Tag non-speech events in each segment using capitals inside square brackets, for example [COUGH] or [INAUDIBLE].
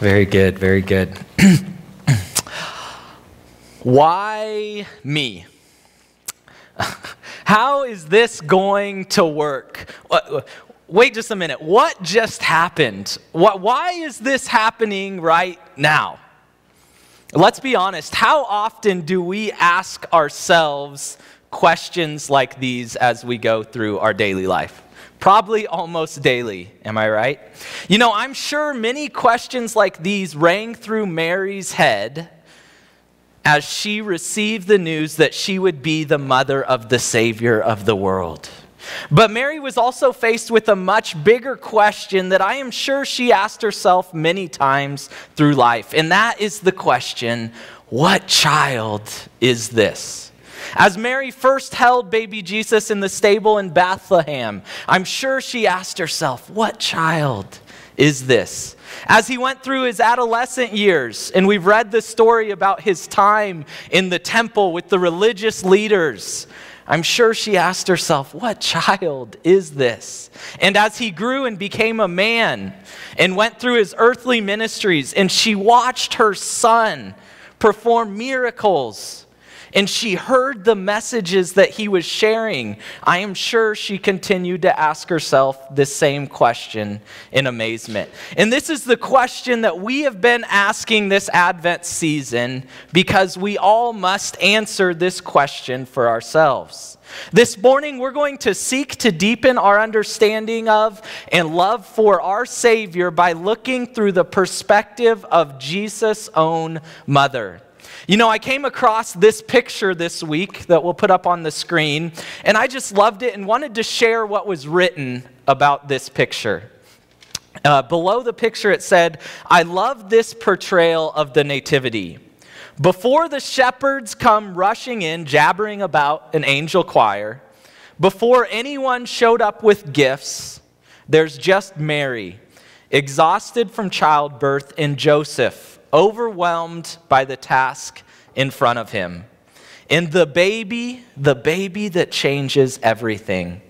Very good, very good. [CLEARS THROAT] Why me? [LAUGHS] How is this going to work? Uh, uh, wait just a minute. What just happened? Why is this happening right now? Let's be honest. How often do we ask ourselves questions like these as we go through our daily life? Probably almost daily, am I right? You know, I'm sure many questions like these rang through Mary's head as she received the news that she would be the mother of the Savior of the world. But Mary was also faced with a much bigger question that I am sure she asked herself many times through life, and that is the question what child is this? As Mary first held baby Jesus in the stable in Bethlehem, I'm sure she asked herself, What child is this? As he went through his adolescent years, and we've read the story about his time in the temple with the religious leaders, I'm sure she asked herself, What child is this? And as he grew and became a man and went through his earthly ministries, and she watched her son perform miracles and she heard the messages that he was sharing, I am sure she continued to ask herself the same question in amazement. And this is the question that we have been asking this Advent season because we all must answer this question for ourselves. This morning, we're going to seek to deepen our understanding of and love for our Savior by looking through the perspective of Jesus' own mother. You know, I came across this picture this week that we'll put up on the screen, and I just loved it and wanted to share what was written about this picture. Uh, below the picture, it said, I love this portrayal of the Nativity. Before the shepherds come rushing in, jabbering about an angel choir, before anyone showed up with gifts, there's just Mary, exhausted from childbirth, and Joseph overwhelmed by the task in front of him. And the baby, the baby that changes everything.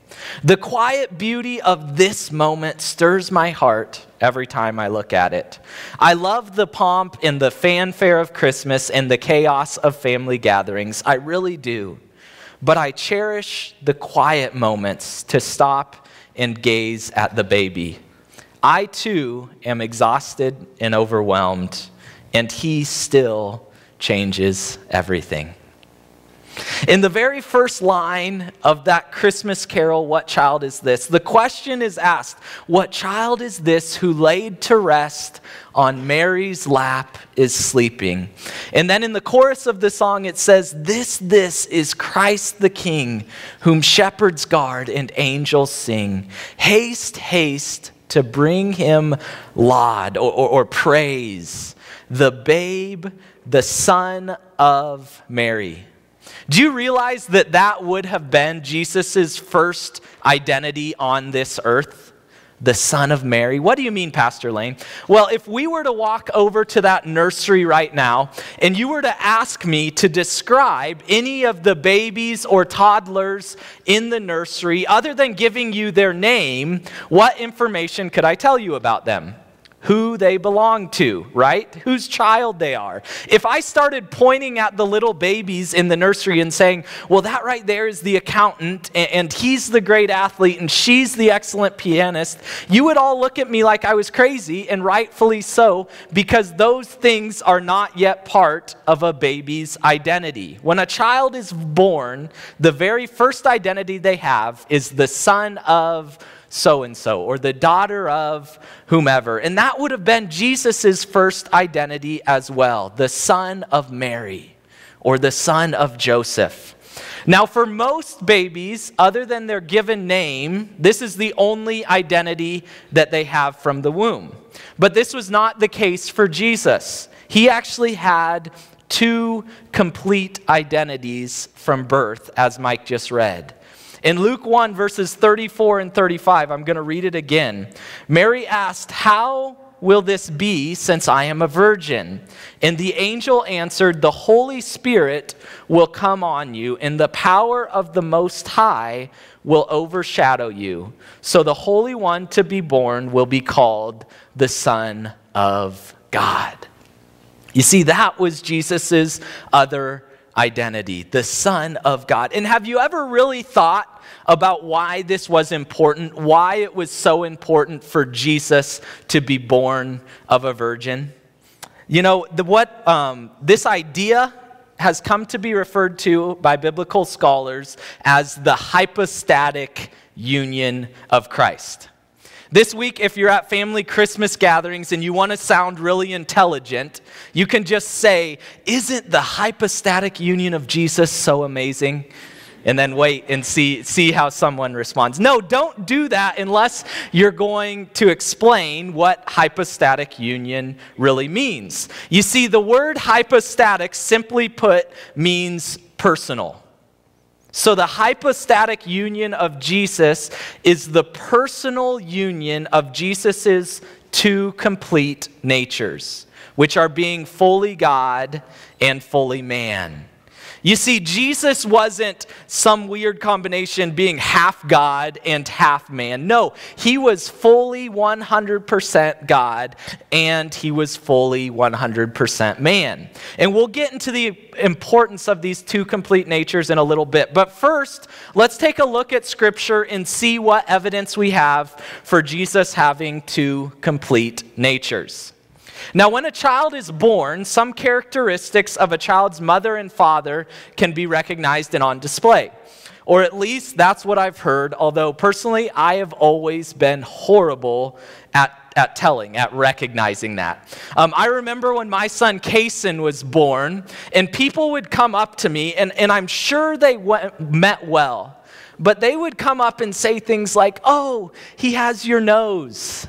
The quiet beauty of this moment stirs my heart every time I look at it. I love the pomp and the fanfare of Christmas and the chaos of family gatherings. I really do. But I cherish the quiet moments to stop and gaze at the baby. I too am exhausted and overwhelmed and he still changes everything. In the very first line of that Christmas carol, What Child Is This? the question is asked, What child is this who laid to rest on Mary's lap is sleeping? And then in the chorus of the song, it says, This, this is Christ the King, whom shepherds guard and angels sing. Haste, haste to bring him laud or, or, or praise the babe, the son of Mary. Do you realize that that would have been Jesus' first identity on this earth? The son of Mary. What do you mean, Pastor Lane? Well, if we were to walk over to that nursery right now and you were to ask me to describe any of the babies or toddlers in the nursery, other than giving you their name, what information could I tell you about them? Who they belong to, right? Whose child they are. If I started pointing at the little babies in the nursery and saying, well, that right there is the accountant, and he's the great athlete, and she's the excellent pianist, you would all look at me like I was crazy, and rightfully so, because those things are not yet part of a baby's identity. When a child is born, the very first identity they have is the son of so and so, or the daughter of whomever. And that would have been Jesus' first identity as well the son of Mary, or the son of Joseph. Now, for most babies, other than their given name, this is the only identity that they have from the womb. But this was not the case for Jesus. He actually had two complete identities from birth, as Mike just read. In Luke 1, verses 34 and 35, I'm going to read it again. Mary asked, How will this be since I am a virgin? And the angel answered, The Holy Spirit will come on you, and the power of the Most High will overshadow you. So the Holy One to be born will be called the Son of God. You see, that was Jesus' other identity, the Son of God. And have you ever really thought about why this was important, why it was so important for Jesus to be born of a virgin? You know, the, what um, this idea has come to be referred to by biblical scholars as the hypostatic union of Christ. This week, if you're at family Christmas gatherings and you want to sound really intelligent, you can just say, Isn't the hypostatic union of Jesus so amazing? And then wait and see, see how someone responds. No, don't do that unless you're going to explain what hypostatic union really means. You see, the word hypostatic, simply put, means personal. So, the hypostatic union of Jesus is the personal union of Jesus' two complete natures, which are being fully God and fully man. You see, Jesus wasn't some weird combination being half God and half man. No, he was fully 100% God and he was fully 100% man. And we'll get into the importance of these two complete natures in a little bit. But first, let's take a look at Scripture and see what evidence we have for Jesus having two complete natures. Now, when a child is born, some characteristics of a child's mother and father can be recognized and on display. Or at least that's what I've heard, although personally I have always been horrible at, at telling, at recognizing that. Um, I remember when my son Kason was born, and people would come up to me, and, and I'm sure they went, meant well, but they would come up and say things like, Oh, he has your nose.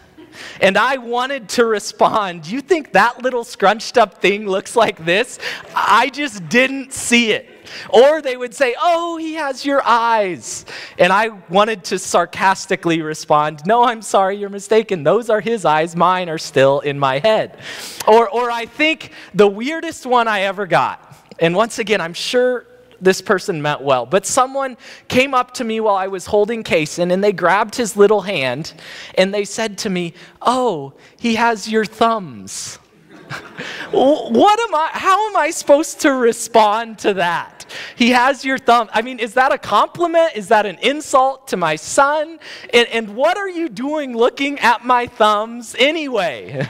And I wanted to respond, You think that little scrunched up thing looks like this? I just didn't see it. Or they would say, Oh, he has your eyes. And I wanted to sarcastically respond, No, I'm sorry, you're mistaken. Those are his eyes, mine are still in my head. Or, or I think the weirdest one I ever got, and once again, I'm sure this person meant well. But someone came up to me while I was holding Kason and they grabbed his little hand and they said to me, Oh, he has your thumbs. [LAUGHS] what am I, how am I supposed to respond to that? He has your thumb. I mean, is that a compliment? Is that an insult to my son? And, and what are you doing looking at my thumbs anyway?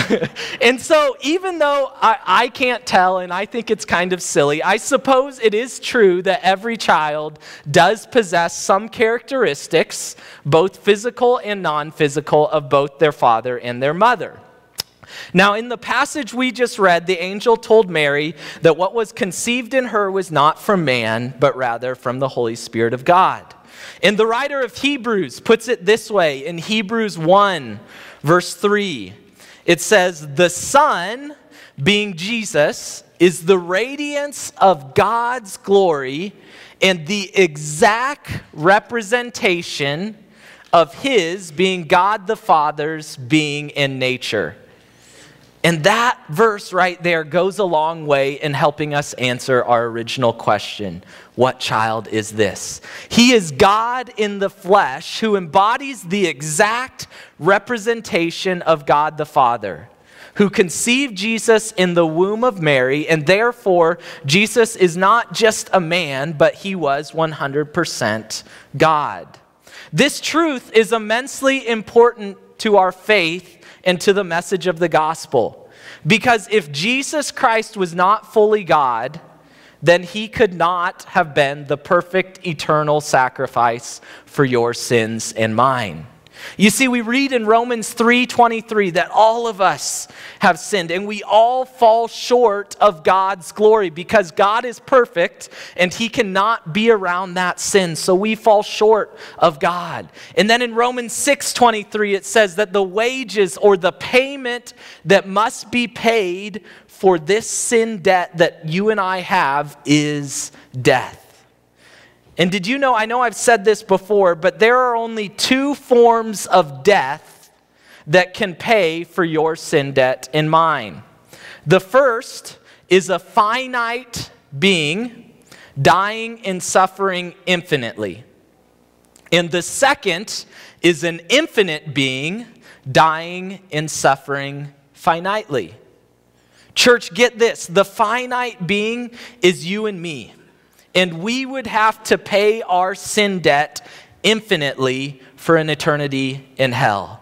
[LAUGHS] and so, even though I, I can't tell and I think it's kind of silly, I suppose it is true that every child does possess some characteristics, both physical and non physical, of both their father and their mother. Now, in the passage we just read, the angel told Mary that what was conceived in her was not from man, but rather from the Holy Spirit of God. And the writer of Hebrews puts it this way in Hebrews 1, verse 3. It says, The Son, being Jesus, is the radiance of God's glory and the exact representation of His, being God the Father's being in nature. And that verse right there goes a long way in helping us answer our original question What child is this? He is God in the flesh who embodies the exact representation of God the Father, who conceived Jesus in the womb of Mary, and therefore Jesus is not just a man, but he was 100% God. This truth is immensely important to our faith and to the message of the gospel. Because if Jesus Christ was not fully God, then he could not have been the perfect eternal sacrifice for your sins and mine. You see, we read in Romans 3:23 that all of us have sinned and we all fall short of God's glory because God is perfect and he cannot be around that sin. So we fall short of God. And then in Romans 6:23 it says that the wages or the payment that must be paid for this sin debt that you and I have is death. And did you know? I know I've said this before, but there are only two forms of death that can pay for your sin debt and mine. The first is a finite being dying and suffering infinitely. And the second is an infinite being dying and suffering finitely. Church, get this the finite being is you and me. And we would have to pay our sin debt infinitely for an eternity in hell.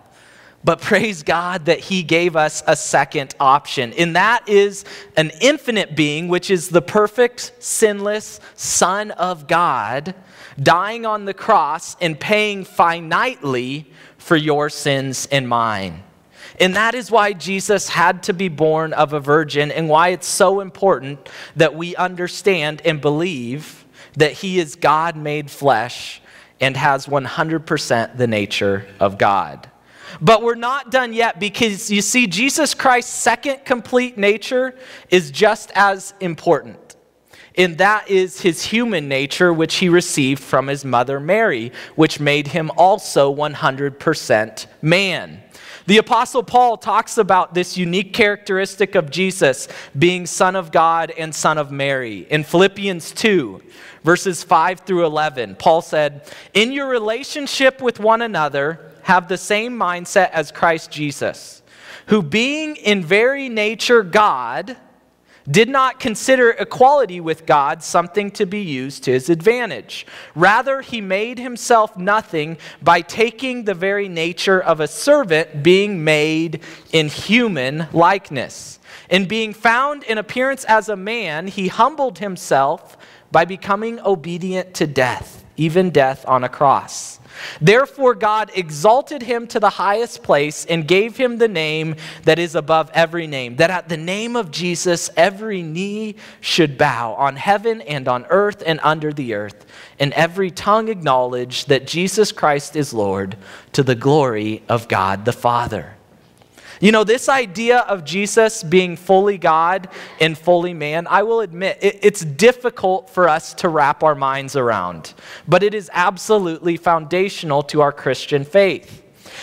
But praise God that He gave us a second option. And that is an infinite being, which is the perfect, sinless Son of God, dying on the cross and paying finitely for your sins and mine. And that is why Jesus had to be born of a virgin, and why it's so important that we understand and believe that He is God made flesh and has 100% the nature of God. But we're not done yet because you see, Jesus Christ's second complete nature is just as important. And that is his human nature, which he received from his mother Mary, which made him also 100% man. The Apostle Paul talks about this unique characteristic of Jesus being Son of God and Son of Mary. In Philippians 2, verses 5 through 11, Paul said, In your relationship with one another, have the same mindset as Christ Jesus, who being in very nature God, did not consider equality with God something to be used to his advantage. Rather, he made himself nothing by taking the very nature of a servant, being made in human likeness. In being found in appearance as a man, he humbled himself by becoming obedient to death, even death on a cross. Therefore, God exalted him to the highest place and gave him the name that is above every name, that at the name of Jesus every knee should bow on heaven and on earth and under the earth, and every tongue acknowledge that Jesus Christ is Lord to the glory of God the Father. You know, this idea of Jesus being fully God and fully man, I will admit, it, it's difficult for us to wrap our minds around, but it is absolutely foundational to our Christian faith.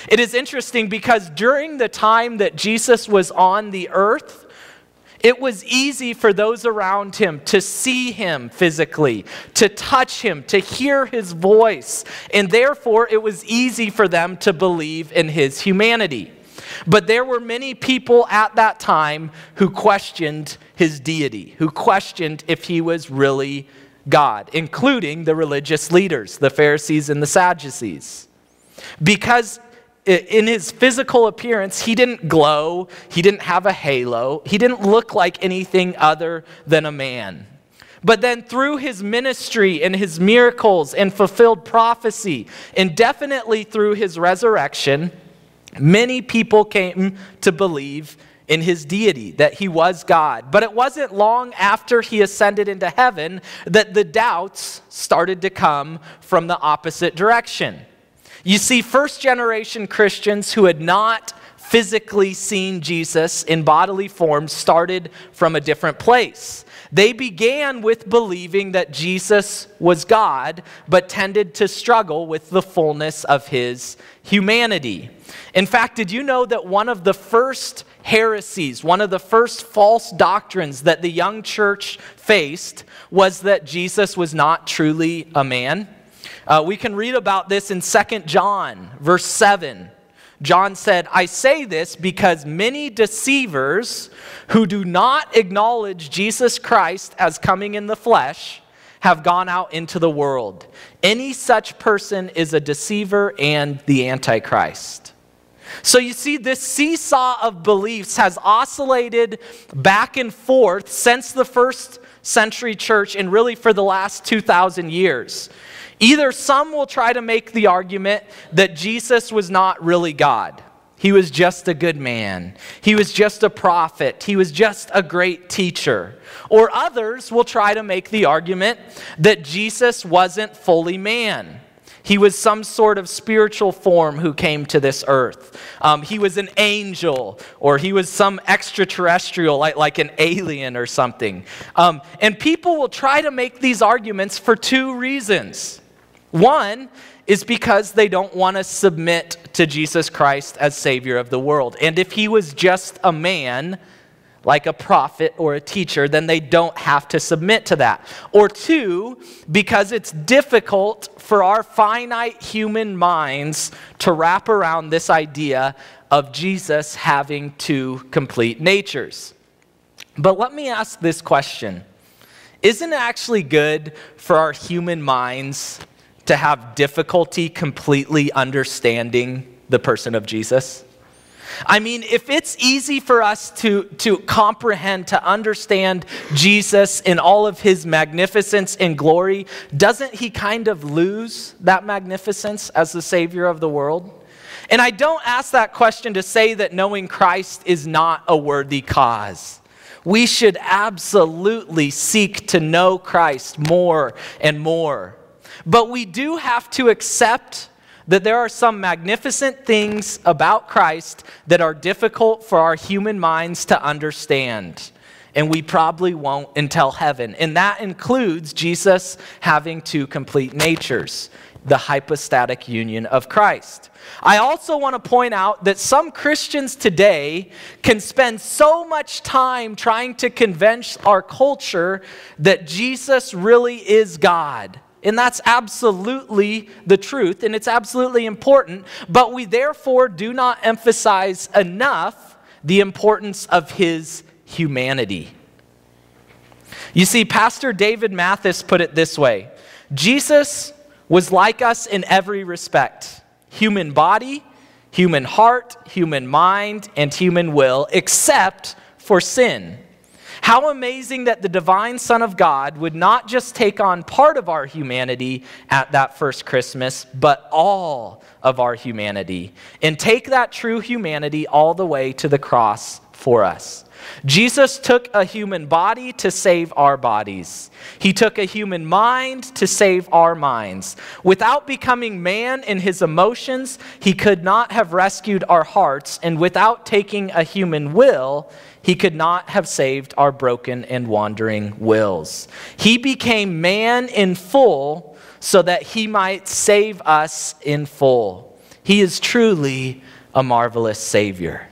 It is interesting because during the time that Jesus was on the earth, it was easy for those around him to see him physically, to touch him, to hear his voice, and therefore it was easy for them to believe in his humanity. But there were many people at that time who questioned his deity, who questioned if he was really God, including the religious leaders, the Pharisees and the Sadducees. Because in his physical appearance, he didn't glow, he didn't have a halo, he didn't look like anything other than a man. But then through his ministry and his miracles and fulfilled prophecy, and definitely through his resurrection, Many people came to believe in his deity, that he was God. But it wasn't long after he ascended into heaven that the doubts started to come from the opposite direction. You see, first generation Christians who had not physically seen Jesus in bodily form started from a different place. They began with believing that Jesus was God, but tended to struggle with the fullness of his humanity. In fact, did you know that one of the first heresies, one of the first false doctrines that the young church faced was that Jesus was not truly a man? Uh, we can read about this in 2 John, verse 7. John said, I say this because many deceivers who do not acknowledge Jesus Christ as coming in the flesh have gone out into the world. Any such person is a deceiver and the Antichrist. So you see, this seesaw of beliefs has oscillated back and forth since the first century church and really for the last 2,000 years. Either some will try to make the argument that Jesus was not really God. He was just a good man. He was just a prophet. He was just a great teacher. Or others will try to make the argument that Jesus wasn't fully man. He was some sort of spiritual form who came to this earth. Um, he was an angel, or he was some extraterrestrial, like, like an alien or something. Um, and people will try to make these arguments for two reasons. One is because they don't want to submit to Jesus Christ as Savior of the world. And if he was just a man, like a prophet or a teacher, then they don't have to submit to that. Or two, because it's difficult for our finite human minds to wrap around this idea of Jesus having two complete natures. But let me ask this question Isn't it actually good for our human minds to have difficulty completely understanding the person of Jesus? I mean, if it's easy for us to, to comprehend, to understand Jesus in all of his magnificence and glory, doesn't he kind of lose that magnificence as the Savior of the world? And I don't ask that question to say that knowing Christ is not a worthy cause. We should absolutely seek to know Christ more and more. But we do have to accept that there are some magnificent things about Christ that are difficult for our human minds to understand. And we probably won't until heaven. And that includes Jesus having two complete natures, the hypostatic union of Christ. I also want to point out that some Christians today can spend so much time trying to convince our culture that Jesus really is God and that's absolutely the truth, and it's absolutely important. But we therefore do not emphasize enough the importance of his humanity. You see, Pastor David Mathis put it this way Jesus was like us in every respect human body, human heart, human mind, and human will, except for sin. How amazing that the divine Son of God would not just take on part of our humanity at that first Christmas, but all of our humanity, and take that true humanity all the way to the cross for us. Jesus took a human body to save our bodies. He took a human mind to save our minds. Without becoming man in his emotions, he could not have rescued our hearts. And without taking a human will, he could not have saved our broken and wandering wills. He became man in full so that he might save us in full. He is truly a marvelous Savior.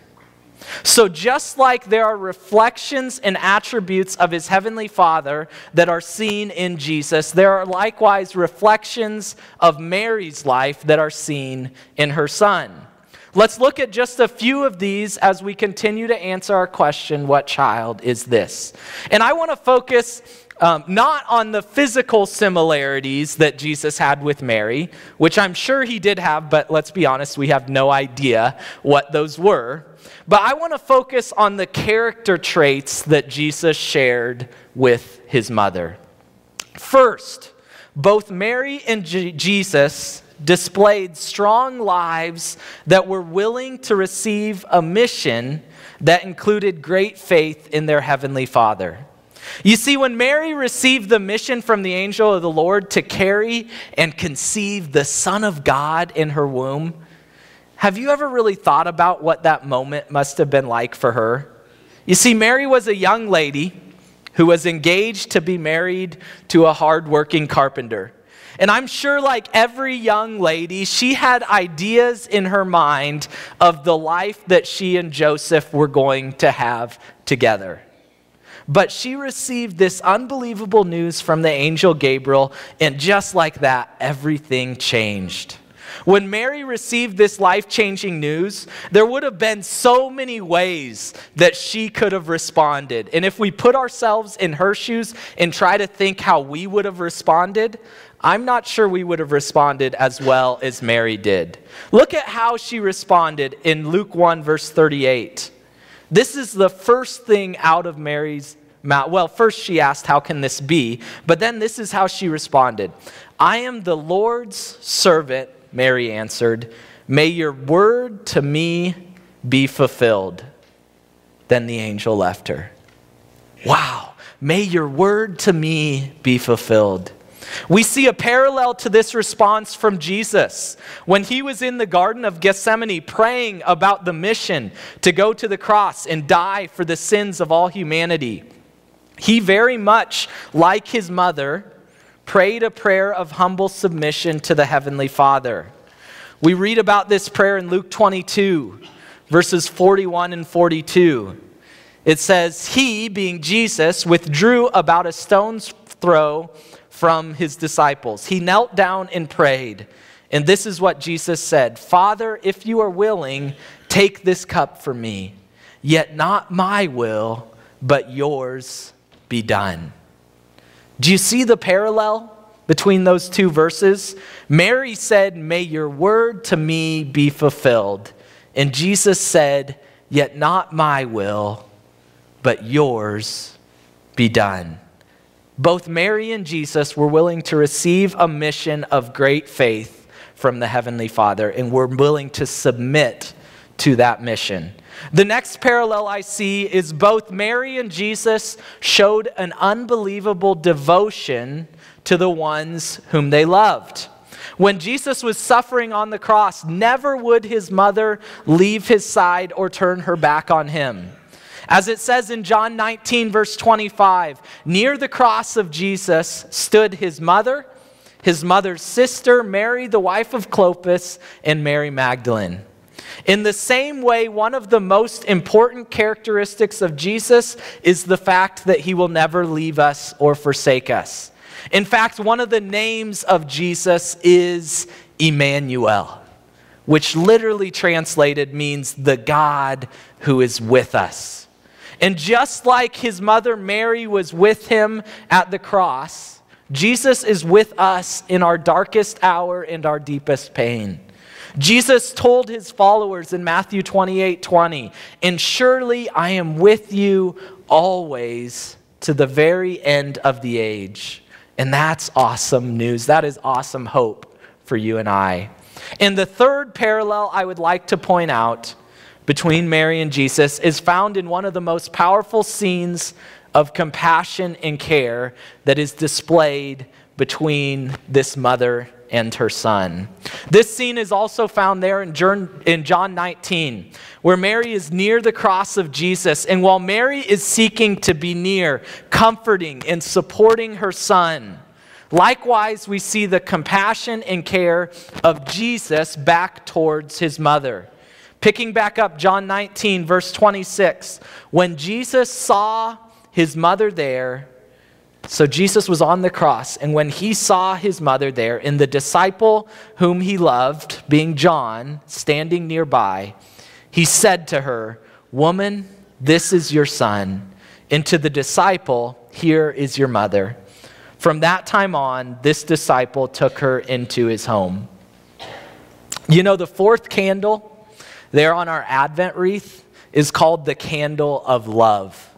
So, just like there are reflections and attributes of his heavenly Father that are seen in Jesus, there are likewise reflections of Mary's life that are seen in her Son. Let's look at just a few of these as we continue to answer our question what child is this? And I want to focus um, not on the physical similarities that Jesus had with Mary, which I'm sure he did have, but let's be honest, we have no idea what those were. But I want to focus on the character traits that Jesus shared with his mother. First, both Mary and G- Jesus displayed strong lives that were willing to receive a mission that included great faith in their heavenly Father. You see, when Mary received the mission from the angel of the Lord to carry and conceive the Son of God in her womb, have you ever really thought about what that moment must have been like for her? You see, Mary was a young lady who was engaged to be married to a hardworking carpenter. And I'm sure, like every young lady, she had ideas in her mind of the life that she and Joseph were going to have together. But she received this unbelievable news from the angel Gabriel, and just like that, everything changed. When Mary received this life changing news, there would have been so many ways that she could have responded. And if we put ourselves in her shoes and try to think how we would have responded, I'm not sure we would have responded as well as Mary did. Look at how she responded in Luke 1, verse 38. This is the first thing out of Mary's mouth. Well, first she asked, How can this be? But then this is how she responded I am the Lord's servant, Mary answered. May your word to me be fulfilled. Then the angel left her. Wow, may your word to me be fulfilled. We see a parallel to this response from Jesus when he was in the Garden of Gethsemane praying about the mission to go to the cross and die for the sins of all humanity. He very much, like his mother, prayed a prayer of humble submission to the Heavenly Father. We read about this prayer in Luke 22, verses 41 and 42. It says, He, being Jesus, withdrew about a stone's throw from his disciples. He knelt down and prayed. And this is what Jesus said Father, if you are willing, Take this cup from me, yet not my will, but yours be done. Do you see the parallel between those two verses? Mary said, May your word to me be fulfilled. And Jesus said, Yet not my will, but yours be done. Both Mary and Jesus were willing to receive a mission of great faith from the Heavenly Father and were willing to submit to that mission. The next parallel I see is both Mary and Jesus showed an unbelievable devotion to the ones whom they loved. When Jesus was suffering on the cross, never would his mother leave his side or turn her back on him. As it says in John 19, verse 25, near the cross of Jesus stood his mother, his mother's sister, Mary, the wife of Clopas, and Mary Magdalene. In the same way, one of the most important characteristics of Jesus is the fact that he will never leave us or forsake us. In fact, one of the names of Jesus is Emmanuel, which literally translated means the God who is with us. And just like his mother Mary was with him at the cross, Jesus is with us in our darkest hour and our deepest pain. Jesus told his followers in Matthew 28 20, and surely I am with you always to the very end of the age. And that's awesome news. That is awesome hope for you and I. And the third parallel I would like to point out between Mary and Jesus is found in one of the most powerful scenes of compassion and care that is displayed between this mother and her son. This scene is also found there in John 19, where Mary is near the cross of Jesus. And while Mary is seeking to be near, comforting, and supporting her son, likewise, we see the compassion and care of Jesus back towards his mother. Picking back up John 19, verse 26, when Jesus saw his mother there, so Jesus was on the cross, and when he saw his mother there, and the disciple whom he loved, being John, standing nearby, he said to her, Woman, this is your son. And to the disciple, Here is your mother. From that time on, this disciple took her into his home. You know, the fourth candle there on our Advent wreath is called the candle of love.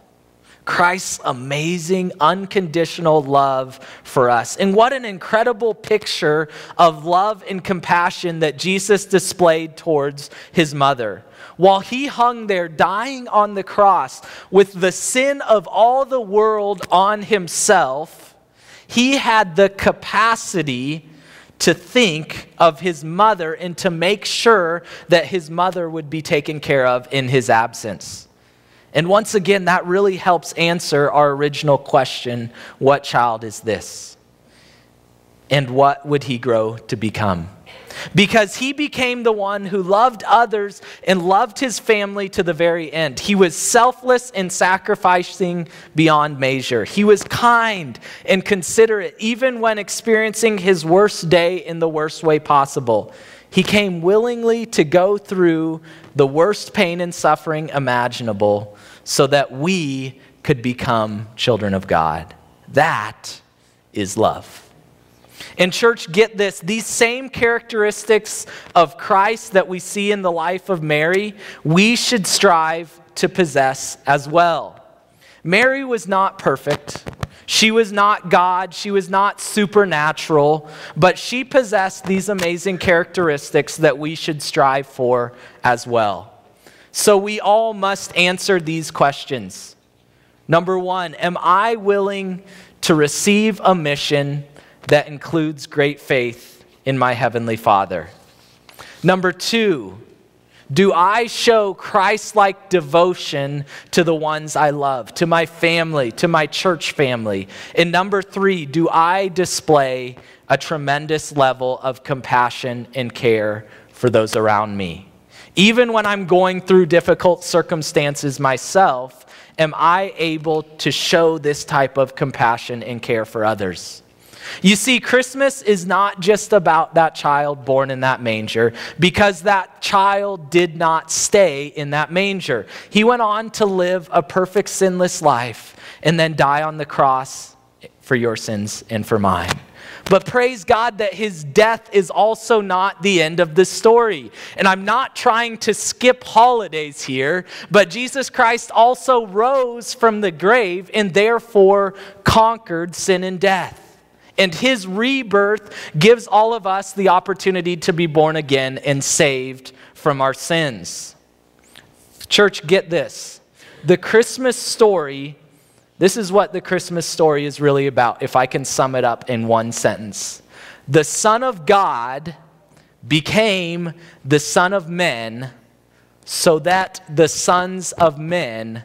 Christ's amazing, unconditional love for us. And what an incredible picture of love and compassion that Jesus displayed towards his mother. While he hung there dying on the cross with the sin of all the world on himself, he had the capacity to think of his mother and to make sure that his mother would be taken care of in his absence. And once again, that really helps answer our original question what child is this? And what would he grow to become? Because he became the one who loved others and loved his family to the very end. He was selfless and sacrificing beyond measure. He was kind and considerate, even when experiencing his worst day in the worst way possible. He came willingly to go through the worst pain and suffering imaginable so that we could become children of God. That is love. And, church, get this these same characteristics of Christ that we see in the life of Mary, we should strive to possess as well. Mary was not perfect. She was not God. She was not supernatural. But she possessed these amazing characteristics that we should strive for as well. So we all must answer these questions. Number one, am I willing to receive a mission that includes great faith in my Heavenly Father? Number two, do I show Christ like devotion to the ones I love, to my family, to my church family? And number three, do I display a tremendous level of compassion and care for those around me? Even when I'm going through difficult circumstances myself, am I able to show this type of compassion and care for others? You see, Christmas is not just about that child born in that manger, because that child did not stay in that manger. He went on to live a perfect, sinless life and then die on the cross for your sins and for mine. But praise God that his death is also not the end of the story. And I'm not trying to skip holidays here, but Jesus Christ also rose from the grave and therefore conquered sin and death. And his rebirth gives all of us the opportunity to be born again and saved from our sins. Church, get this. The Christmas story, this is what the Christmas story is really about, if I can sum it up in one sentence. The Son of God became the Son of men so that the sons of men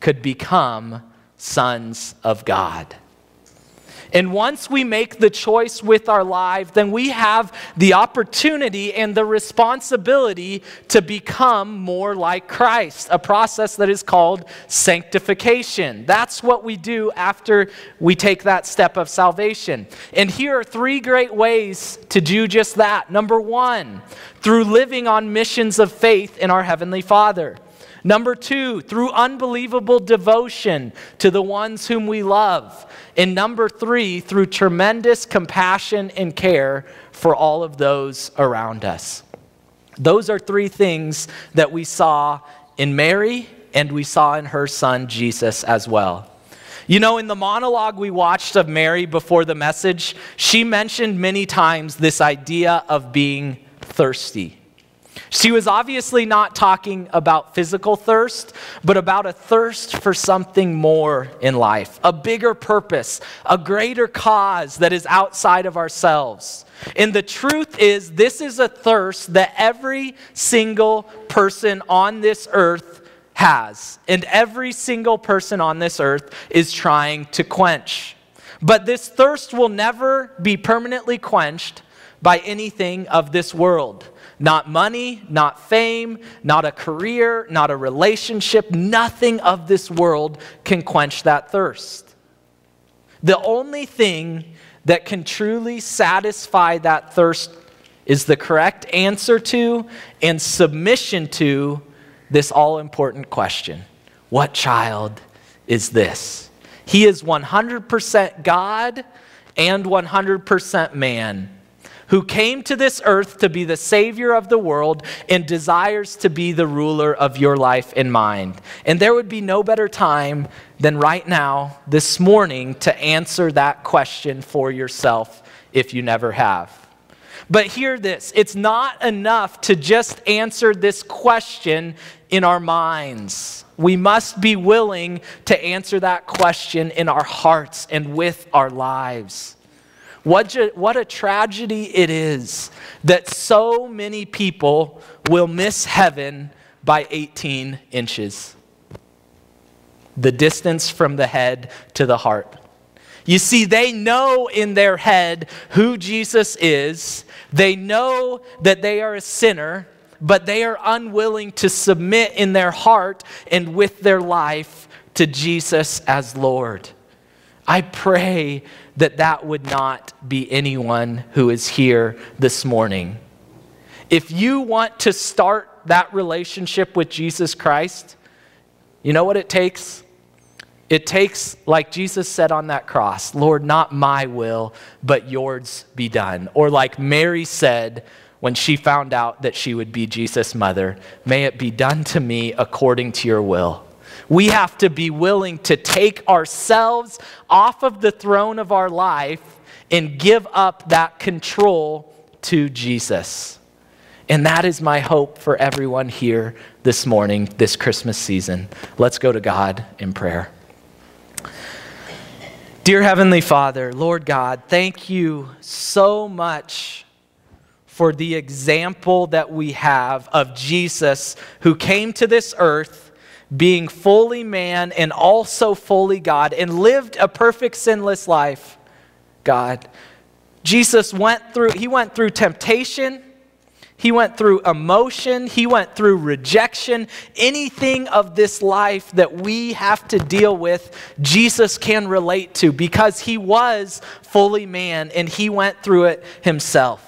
could become sons of God. And once we make the choice with our life, then we have the opportunity and the responsibility to become more like Christ, a process that is called sanctification. That's what we do after we take that step of salvation. And here are three great ways to do just that. Number one, through living on missions of faith in our Heavenly Father. Number two, through unbelievable devotion to the ones whom we love. And number three, through tremendous compassion and care for all of those around us. Those are three things that we saw in Mary and we saw in her son Jesus as well. You know, in the monologue we watched of Mary before the message, she mentioned many times this idea of being thirsty. She was obviously not talking about physical thirst, but about a thirst for something more in life, a bigger purpose, a greater cause that is outside of ourselves. And the truth is, this is a thirst that every single person on this earth has, and every single person on this earth is trying to quench. But this thirst will never be permanently quenched by anything of this world. Not money, not fame, not a career, not a relationship. Nothing of this world can quench that thirst. The only thing that can truly satisfy that thirst is the correct answer to and submission to this all important question What child is this? He is 100% God and 100% man who came to this earth to be the Savior of the world and desires to be the ruler of your life and mind. And there would be no better time than right now, this morning, to answer that question for yourself if you never have. But hear this it's not enough to just answer this question in our minds. We must be willing to answer that question in our hearts and with our lives. What, what a tragedy it is that so many people will miss heaven by 18 inches. The distance from the head to the heart. You see, they know in their head who Jesus is. They know that they are a sinner, but they are unwilling to submit in their heart and with their life to Jesus as Lord. I pray that that would not be anyone who is here this morning. If you want to start that relationship with Jesus Christ, you know what it takes? It takes, like Jesus said on that cross, Lord, not my will, but yours be done. Or like Mary said when she found out that she would be Jesus' mother, may it be done to me according to your will. We have to be willing to take ourselves off of the throne of our life and give up that control to Jesus. And that is my hope for everyone here this morning, this Christmas season. Let's go to God in prayer. Dear Heavenly Father, Lord God, thank you so much for the example that we have of Jesus who came to this earth being fully man and also fully God, and lived a perfect sinless life, God. Jesus went through, he went through temptation, He went through emotion. He went through rejection. Anything of this life that we have to deal with, Jesus can relate to because he was fully man and he went through it himself.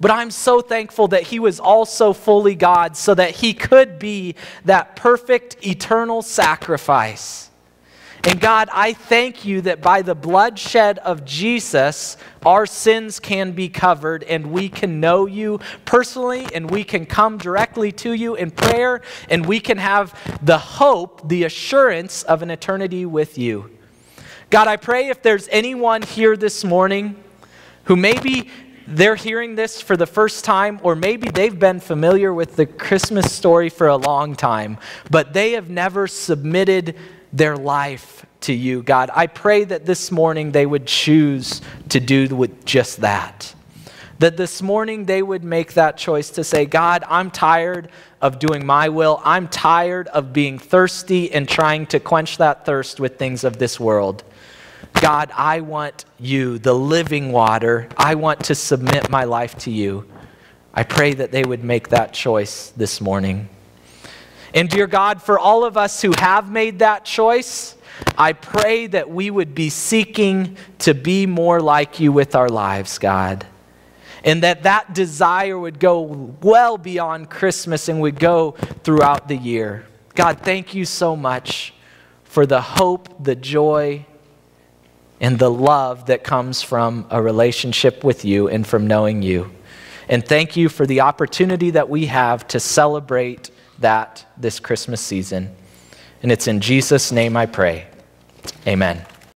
But I'm so thankful that he was also fully God so that he could be that perfect eternal sacrifice and God, I thank you that by the bloodshed of Jesus, our sins can be covered and we can know you personally and we can come directly to you in prayer and we can have the hope, the assurance of an eternity with you. God, I pray if there's anyone here this morning who maybe they're hearing this for the first time, or maybe they've been familiar with the Christmas story for a long time, but they have never submitted their life to you, God. I pray that this morning they would choose to do with just that. That this morning they would make that choice to say, God, I'm tired of doing my will. I'm tired of being thirsty and trying to quench that thirst with things of this world. God, I want you, the living water. I want to submit my life to you. I pray that they would make that choice this morning. And dear God, for all of us who have made that choice, I pray that we would be seeking to be more like you with our lives, God. And that that desire would go well beyond Christmas and would go throughout the year. God, thank you so much for the hope, the joy, and the love that comes from a relationship with you and from knowing you. And thank you for the opportunity that we have to celebrate that this Christmas season. And it's in Jesus' name I pray. Amen.